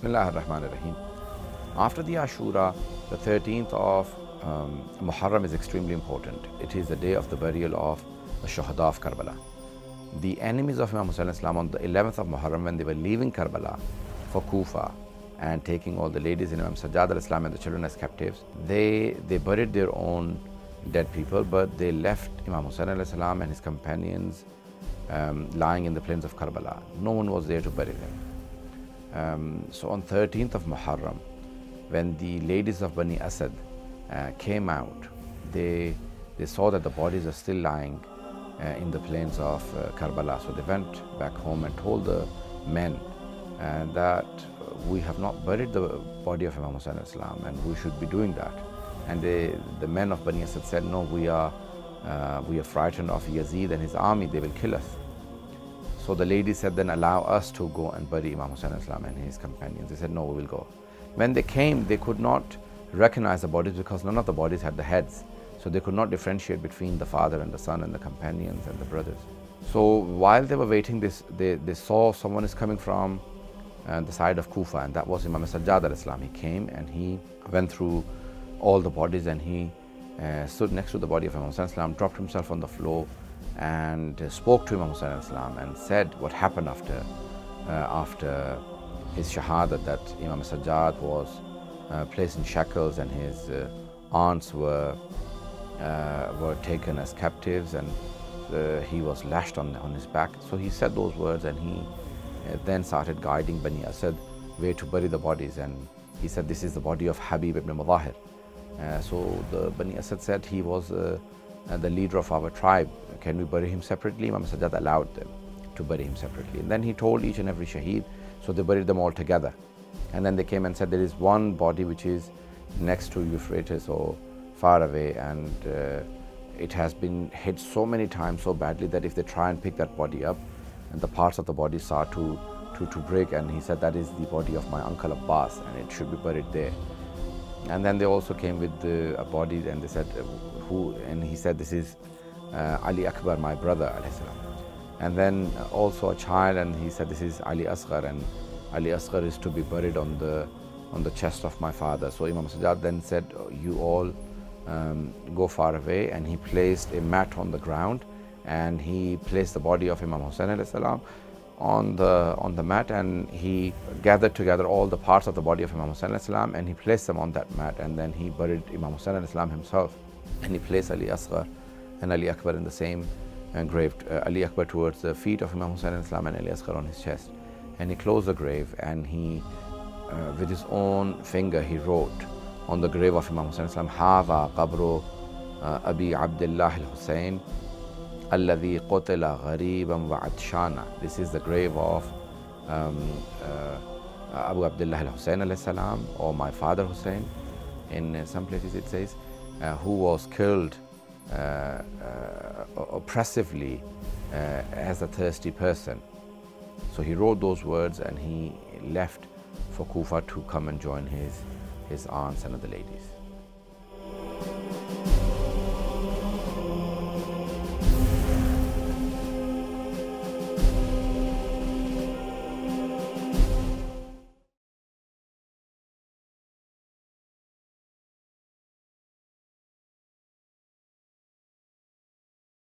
Bismillah ar-Rahim. After the Ashura, the 13th of um, Muharram is extremely important. It is the day of the burial of the Shuhada of Karbala. The enemies of Imam Hussain Islam on the 11th of Muharram when they were leaving Karbala for Kufa and taking all the ladies in Imam Sajjad al-Islam and the children as captives, they, they buried their own dead people but they left Imam Hussain and his companions um, lying in the plains of Karbala. No one was there to bury them. Um, so on 13th of Muharram, when the ladies of Bani Asad uh, came out, they, they saw that the bodies are still lying uh, in the plains of uh, Karbala. So they went back home and told the men uh, that we have not buried the body of Imam Hussain Islam and we should be doing that. And they, the men of Bani Asad said, no, we are, uh, we are frightened of Yazid and his army, they will kill us. So the lady said, then allow us to go and bury Imam Hussain Islam and his companions. They said, no, we will go. When they came, they could not recognize the bodies because none of the bodies had the heads. So they could not differentiate between the father and the son and the companions and the brothers. So while they were waiting, this, they, they saw someone is coming from uh, the side of Kufa, and that was Imam Sajjad al-Islam. He came and he went through all the bodies and he uh, stood next to the body of Imam Hussain Islam, dropped himself on the floor and uh, spoke to Imam Hussain and said what happened after, uh, after his shahada that Imam Sajjad was uh, placed in shackles and his uh, aunts were, uh, were taken as captives and uh, he was lashed on, on his back. So he said those words and he then started guiding Bani Asad where to bury the bodies and he said this is the body of Habib ibn Mudahir. so the Bani Asad said he was the leader of our tribe. Can we bury him separately? Imam Sajjad allowed them to bury him separately. And then he told each and every Shaheed, so they buried them all together. And then they came and said there is one body which is next to Euphrates or far away and uh, it has been hit so many times so badly that if they try and pick that body up and the parts of the body start to, to, to break and he said that is the body of my uncle Abbas and it should be buried there. And then they also came with the, a body and they said who and he said this is uh, Ali Akbar my brother and then also a child and he said this is Ali Asghar and Ali Asghar is to be buried on the on the chest of my father. So Imam Sajjad then said, you all um, go far away and he placed a mat on the ground and he placed the body of Imam Hussain salam on the, on the mat and he gathered together all the parts of the body of Imam Hussein Islam and he placed them on that mat and then he buried Imam Hussein Islam himself. And he placed Ali Asghar and Ali Akbar in the same engraved uh, Ali Akbar towards the feet of Imam Hussein Islam and Ali Asghar on his chest. And he closed the grave and he uh, with his own finger he wrote on the grave of Imam Hussein Islam Hava Qabru uh, Abi Abdullah al-Hussein الذي قتل غريباً wa This is the grave of um, uh, Abu Abdullah al Hussein salam, or my father Hussein. In some places it says, uh, who was killed uh, uh oppressively uh, as a thirsty person. So he wrote those words and he left for Kufa to come and join his, his aunts and other ladies.